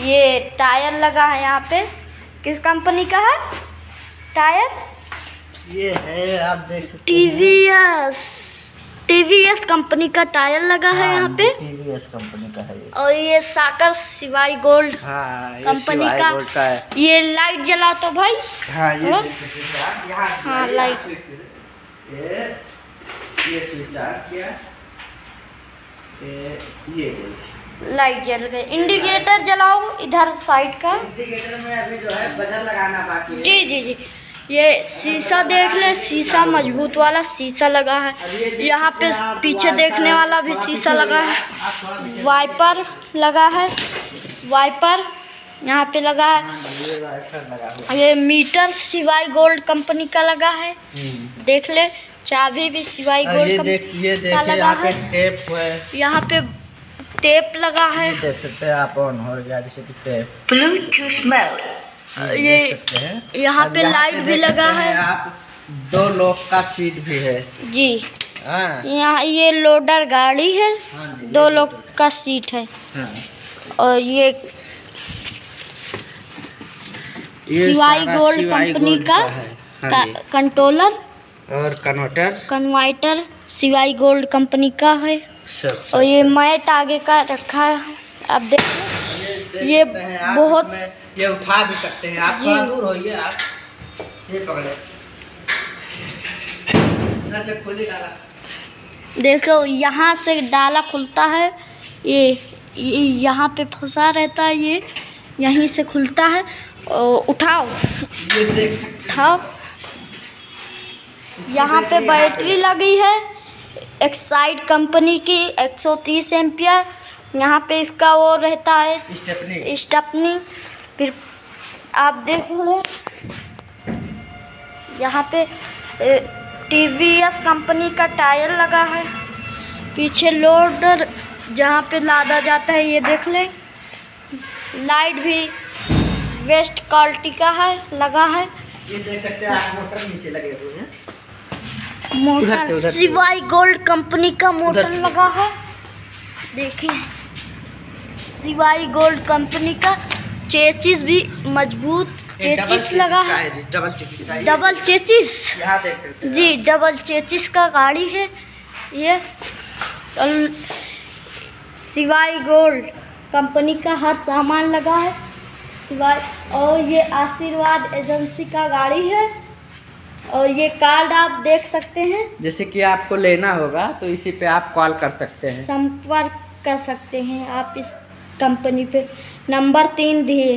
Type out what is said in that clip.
ये टायर लगा है यहाँ पे। किस कंपनी का है? टायर? ये है आप देख सकते टीवीएस। टीवीएस कंपनी का टायर लगा है यहाँ पे। टीवीएस कंपनी का है ये। और ये साकर सिवाई गोल्ड हाँ कंपनी का। का है। ये लाइट जला तो भाई। हाँ ये हैं हाँ, लाइट। ये ये स्विच ऑन किया। ये लाइट जल गई। इंडिकेटर जलाओ इधर साइड का। इंडिकेटर में अभी जो है बजर लगाना बाकी है। जी जी जी। ये शीशा देख ले शीशा मज़बूत वाला शीशा लगा है। यहाँ पे पीछे देखने वाला भी शीशा लगा है। वाइपर लगा है। वाइपर यहाँ पे लगा है। हाँ, ये मीटर सिवाई गोल्ड कंपनी का लगा है। हम्म। देख ले चाबी भी सिवाई गोल्ड ये देख ये का देखिए लगा यहाँ पे है। टेप है। यहाँ पे टेप लगा है। ये देख सकते हैं आप ऑन हो गया जैसे कि टेप ब्लूटूथ मोड ये ये देख सकते हैं। यहाँ पे लाइट भी लगा है। आप दो लोग का सीट भी है। जी। हाँ। यहाँ ये लोडर गाड़ी है। हाँ जी दो लोग का सीट है। हाँ। और ये ये सिवाई गोल्ड कंपनी का हाँ। कंट्रोलर और कन्वर्टर कन्वर्टर सिवाई गोल्ड कंपनी का है। सब और ये मैट आगे का रखा है। आप देख देख ये बहुत- ये उठा भी सकते हैं आप। थोड़ा दूर होइए आप। ये पकड़े। खोली डाला। देखो यहाँ से डाला खुलता है। ये ये यहाँ पे फंसा रहता है ये। यहीं से खुलता है। और उठाओ। ये देख उठाओ। यहाँ पे बैटरी लगी है। एक्साइड कंपनी की 130 एम्पियर। यहाँ पे इसका वो रहता है। स्टपनी फिर आप देख लो। यहाँ पे टी वी एस कंपनी का टायर लगा है। पीछे लोडर जहाँ पे लादा जाता है ये देख लें। लाइट भी वेस्ट क्वालिटी का है लगा है। ये देख सकते हैं आप मोटर नीचे लगे हुए। मोटर उधर से। सिवाई गोल्ड कंपनी का मोटर लगा है। देखिए। सिवाई गोल्ड कंपनी का चेचिस भी मज़बूत चेचिस लगा है। Double chassis double chassis? जी डबल चेचिस का गाड़ी है। ये सिवाई गोल्ड कंपनी का हर सामान लगा है। सिवाय और ये आशीर्वाद एजेंसी का गाड़ी है। और ये कार्ड आप देख सकते हैं। जैसे कि आपको लेना होगा तो इसी पे आप कॉल कर सकते हैं। संपर्क कर सकते हैं। आप इस कंपनी पे नंबर तीन दिए।